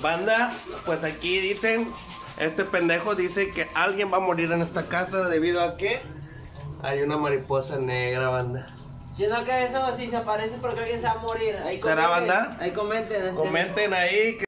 Banda, pues aquí dicen, este pendejo dice que alguien va a morir en esta casa debido a que hay una mariposa negra, banda. Siendo que eso, si se aparece porque alguien se va a morir. Ahí ¿Será comenten, banda? Ahí comenten. Comenten ahí. que-